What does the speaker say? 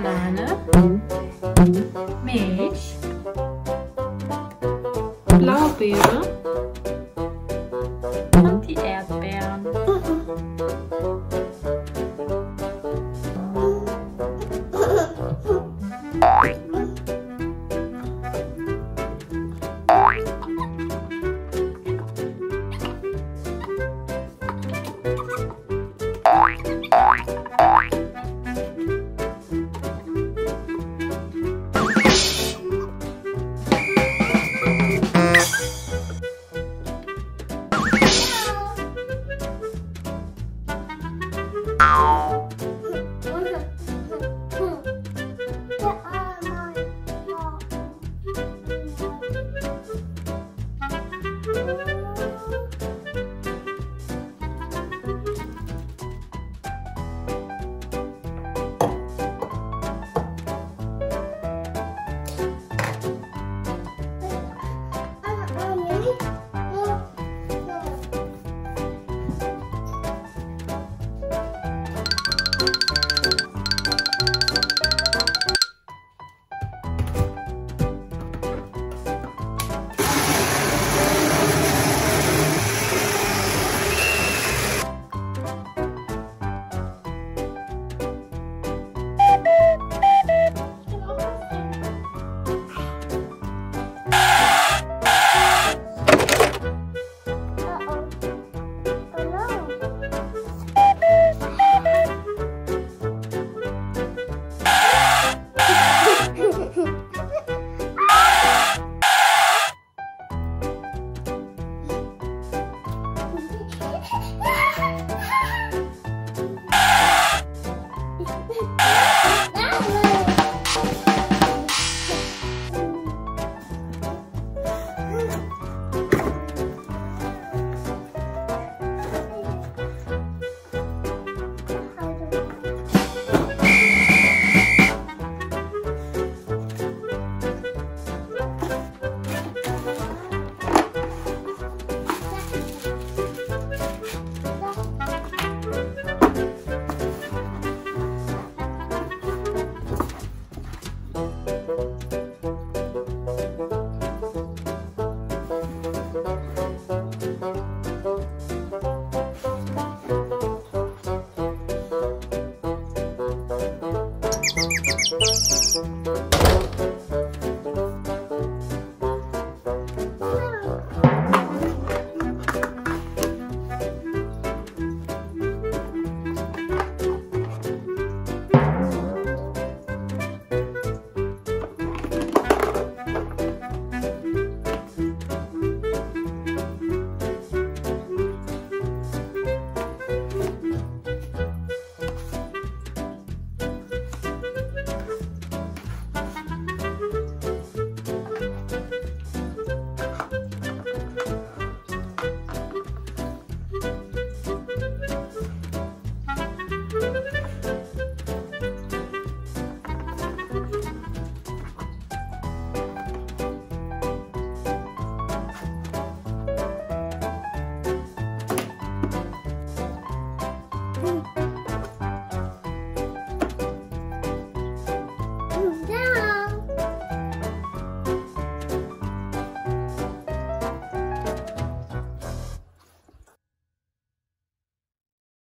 哪儿呢？